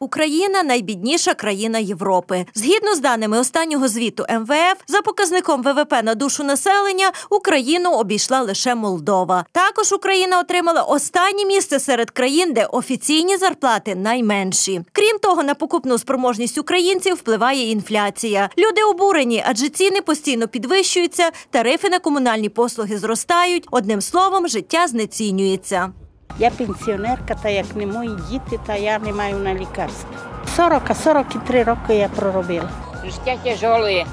Україна найбідніша країна Європи. Згідно з даними останнього звіту МВФ, за показником ВВП на душу населення Україну обійшла лише Молдова. Також Україна отримала останнє місце серед країн, де офіційні зарплати найменші. Крім того, на покупну спроможність українців впливає інфляція. Люди обурені, адже ціни постійно підвищуються, тарифи на комунальні послуги зростають. Одним словом, життя знецінюється. Я пенсіонерка, та як не мої діти, та я не маю на лікарство. 40, а 43 роки я проробила. Життя тяжоле.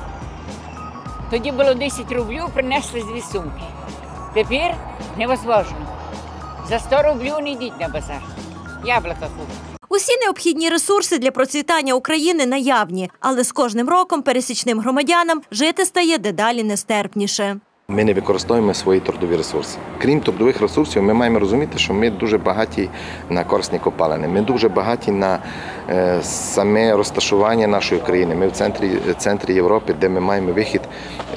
Тоді було 10 рублів, принесли дві сумки. Тепер невозможно. За 100 рублів не йдіть на базар. Яблука купити. Усі необхідні ресурси для процвітання України наявні, але з кожним роком пересічним громадянам жити стає дедалі нестерпніше. Ми не використовуємо свої трудові ресурси. Крім трудових ресурсів, ми маємо розуміти, що ми дуже багаті на корисні копалини. Ми дуже багаті на е, саме розташування нашої країни. Ми в центрі центрі Європи, де ми маємо вихід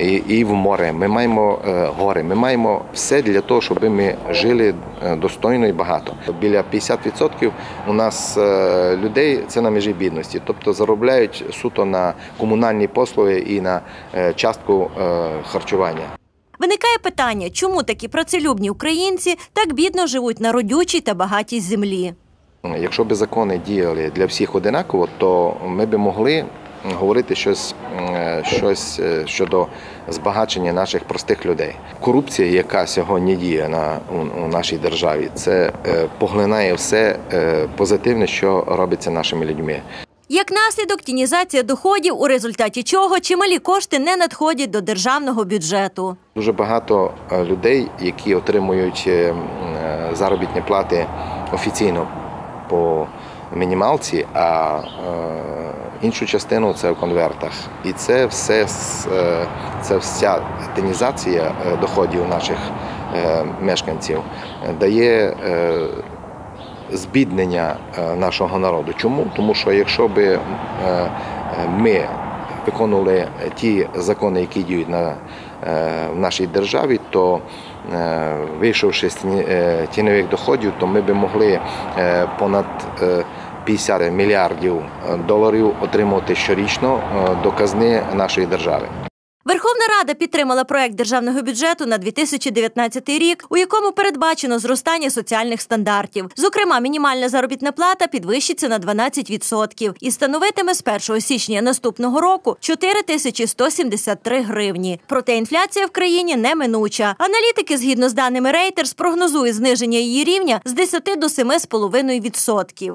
і, і в море. Ми маємо е, гори. Ми маємо все для того, щоб ми жили е, достойно і багато. Біля 50% у нас людей це на межі бідності, тобто заробляють суто на комунальні послуги і на частку харчування. Виникає питання, чому такі працелюбні українці так бідно живуть на родючій та багатій землі. Якщо б закони діяли для всіх одинаково, то ми б могли говорити щось, щось е, щодо збагачення наших простих людей. Корупція, яка сьогодні діє на у, у нашій державі, це е, поглинає все е, позитивне, що робиться нашими людьми. Як наслідок, тінізація доходів, у результаті чого чималі кошти не надходять до державного бюджету. Дуже багато е, людей, які отримують е, е, заробітні плати офіційно по мінімалці, а іншу частину це в конвертах. І це все це вся тенізація е, доходів наших мешканців дає. Збіднення е, нашого народу. Чому? Тому що якщо би е, ми виконували ті закони, які діють на, е, в нашій державі, то вийшовши з тіньових доходів, то ми б могли понад е, 50 мільярдів доларів отримувати щорічно до казни нашої держави. Верховна Рада підтримала проект державного бюджету на 2019 рік, у якому передбачено зростання соціальних стандартів. Зокрема, мінімальна заробітна плата підвищиться на 12% і становитиме з 1 січня наступного року 4173 гривні. Проте інфляція в країні неминуча. Аналітики, згідно з даними Reuters, прогнозують зниження її рівня з 10 до 7,5%.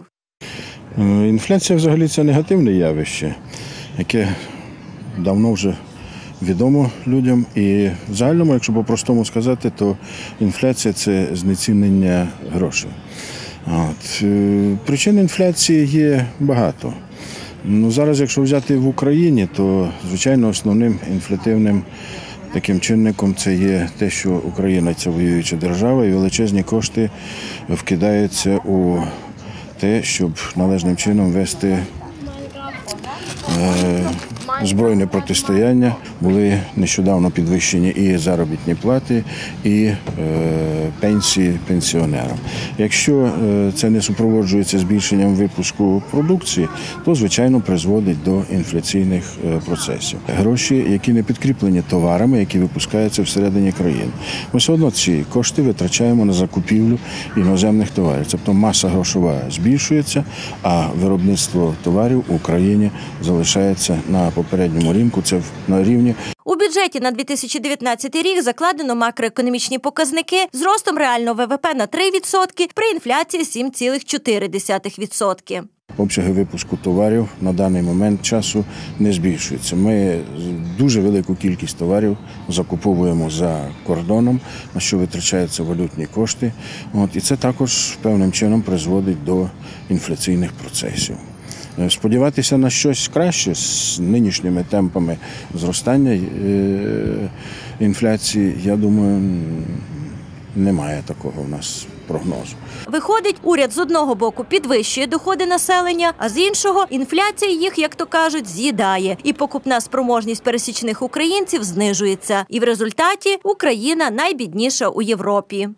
Е, Інфляція взагалі це негативне явище, яке давно вже відомо людям. І в загальному, якщо по-простому сказати, то інфляція це знецінення грошей. От. е, Причин інфляції є багато. Ну, зараз, якщо взяти в Україні, то звичайно основним інфлятивним таким чинником це є те, що Україна це воююча держава, і величезні кошти вкидаються у те, щоб належним чином вести е, збройне протистояння. Були нещодавно підвищені і заробітні плати, і е, пенсії пенсіонерам. Якщо е, це не супроводжується збільшенням випуску продукції, то звичайно призводить до інфляційних е, процесів. Гроші, які не підкріплені товарами, які випускаються всередині країни. Ми все одно ці кошти витрачаємо на закупівлю іноземних товарів. Тобто маса грошова збільшується, а виробництво товарів в Україні залишається на попередньому ринку. Це на рівні У бюджеті на 2019 рік закладено макроекономічні показники з ростом реального ВВП на 3%, при інфляції 7,4%. Обсяги випуску товарів на даний момент часу не збільшуються. Ми дуже велику кількість товарів закуповуємо за кордоном, на що витрачаються валютні кошти. От, і це також певним чином призводить до інфляційних процесів. Е, Сподіватися на щось краще з нинішніми темпами зростання е, інфляції, я думаю, немає такого в нас прогнозу. Виходить, уряд з одного боку підвищує доходи населення, а з іншого інфляція їх, як то кажуть, з'їдає, і покупна спроможність пересічних українців знижується. І в результаті Україна найбідніша у Європі.